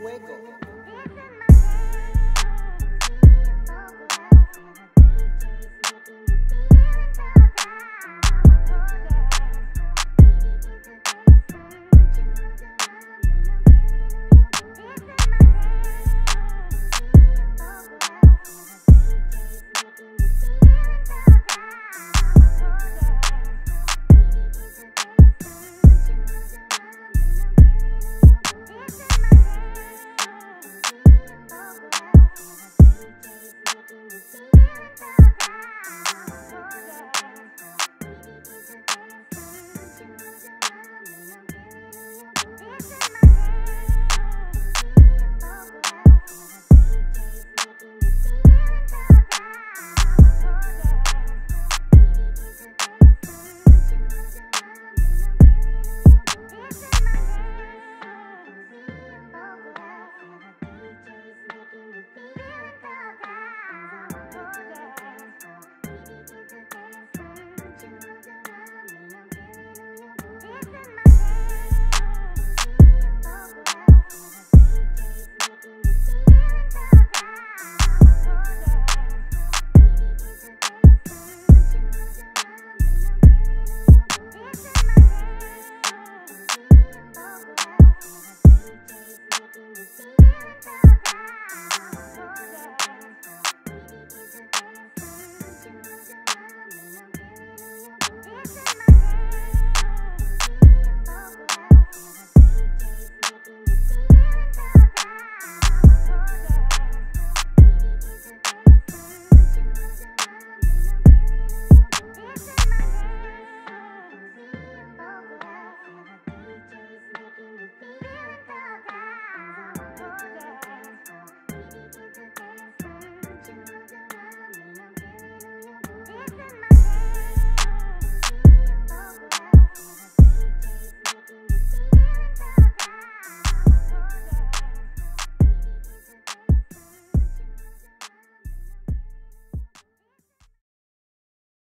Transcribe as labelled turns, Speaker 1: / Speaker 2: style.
Speaker 1: fuego.